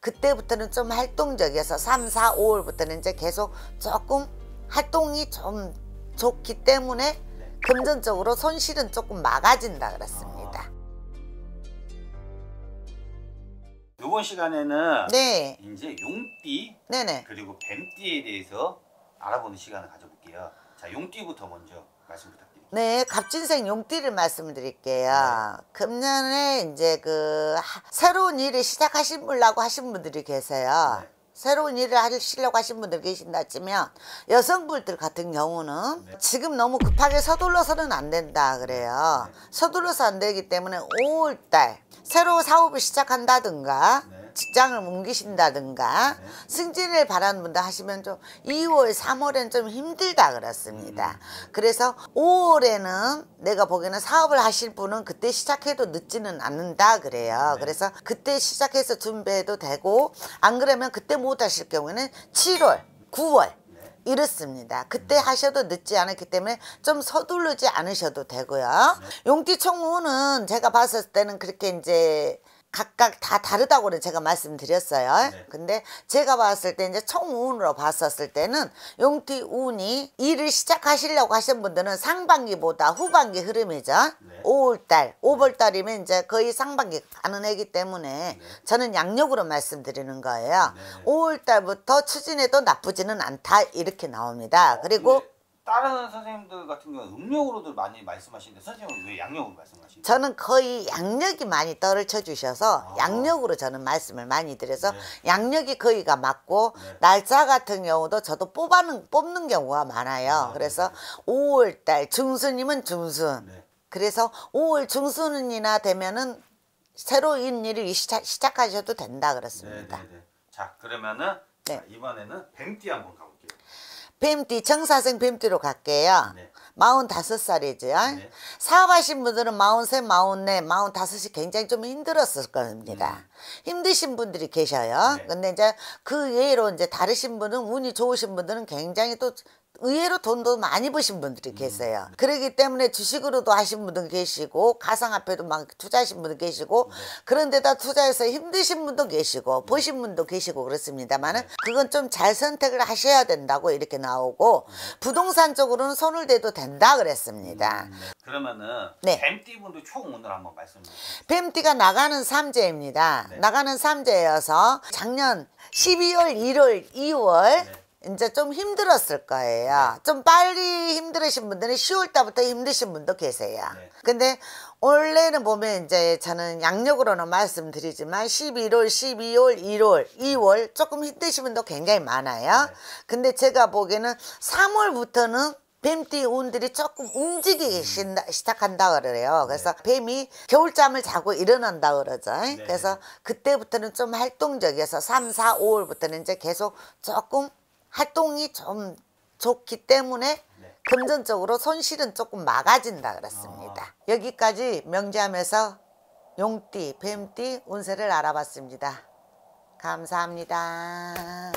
그때부터는 좀 활동적이어서 3, 4, 5월부터는 이제 계속 조금 활동이 좀 좋기 때문에 금전적으로 손실은 조금 막아진다 그렇습니다. 이번 시간에는 네, 이제 용띠 네네. 그리고 뱀띠에 대해서 알아보는 시간을 가져볼게요. 자, 용띠부터 먼저 말씀 부탁드립니다. 네, 갑진생 용띠를 말씀드릴게요. 금년에 이제 그 하- 새로운 일을 시작하신 분라고 하신 분들이 계세요. 네. 새로운 일을 하시려고 하신 분들 계신다 치면 여성분들 같은 경우는 네. 지금 너무 급하게 서둘러서는 안 된다 그래요. 네. 서둘러서 안 되기 때문에 5월달 새로 사업을 시작한다든가 네. 직장을 옮기신다든가 네. 승진을 바라는 분들 하시면 좀 2월, 3월엔 좀 힘들다 그렇습니다. 그래서 5월에는 내가 보기에는 사업을 하실 분은 그때 시작해도 늦지는 않는다 그래요. 네. 그래서 그때 시작해서 준비해도 되고 안 그러면 그때 못 하실 경우에는 7월, 9월 네. 이렇습니다. 그때 하셔도 늦지 않았기 때문에 좀 서두르지 않으셔도 되고요. 용띠 총무는 제가 봤을 때는 그렇게 이제 각각 다 다르다고 는 제가 말씀드렸어요. 네. 근데 제가 봤을 때 이제 총운으로 봤었을 때는 용띠 운이 일을 시작하시려고 하신 분들은 상반기보다 후반기 흐름이죠. 네. 5월달, 5월달이면 이제 거의 상반기 가는 해기 때문에 저는 양력으로 말씀드리는 거예요. 네. 5월달부터 추진해도 나쁘지는 않다 이렇게 나옵니다. 그리고 근데 다른 선생님들 같은 경우는 음력으로도 많이 말씀하시는데 선생님은 왜 양력으로 말씀하시나요? 저는 거의 양력이 많이 떨쳐 주셔서 아. 양력으로 저는 말씀을 많이 드려서 네. 양력이 거의가 맞고 네. 날짜 같은 경우도 저도 뽑아는 뽑는 경우가 많아요. 아, 그래서 5월달 중순이면 중순. 네. 그래서 5월 중순이나 되면은 새로운 일을 시작, 시작하셔도 된다 그렇습니다. 자 그러면은 네. 자, 이번에는 뱀띠 한번 가볼게요. 뱀띠 정사생 뱀띠로 갈게요. 네. 45살이죠. 네. 사업하신 분들은 43, 44, 45이 굉장히 좀 힘들었을 겁니다. 힘드신 분들이 계셔요. 음. 네. 근데 이제 그 외로 이제 다르신 분은 운이 좋으신 분들은 굉장히 또 의외로 돈도 많이 버신 음. 분들이 계세요. 그렇기 때문에 주식으로도 하신 분도 계시고 가상화폐도 막 투자하신 분도 계시고 네. 그런데다 투자해서 힘드신 분도 계시고 버신 분도 계시고 그렇습니다만은 그건 좀 잘 선택을 하셔야 된다고 이렇게 나오고 부동산 쪽으로는 손을 대도 된다 그랬습니다. 네. 그러면은 네. 뱀띠 분들 총 오늘 한번 말씀 좀 해주세요. 뱀띠가 나가는 삼재입니다. 네. 나가는 삼재여서 작년 12월, 1월, 2월 네. 이제 좀 힘들었을 거예요. 좀 빨리 힘들으신 분들은 10월 달부터 힘드신 분도 계세요. 네. 근데 원래는 보면 이제 저는 양력으로는 말씀드리지만 11월, 12월, 1월, 2월 조금 힘드신 분도 굉장히 많아요. 네. 근데 제가 보기에는 3월부터는 뱀띠 운들이 조금 움직이기 시다- 시작한다 그래요. 그래서 뱀이 겨울잠을 자고 일어난다 그러죠. 그래서 그때부터는 좀 활동적이어서 3, 4, 5월부터는 이제 계속 조금 활동이 좀 좋기 때문에 네. 금전적으로 손실은 조금 막아진다 그렇습니다. 여기까지 명지하면서 용띠, 뱀띠 운세를 알아봤습니다. 감사합니다.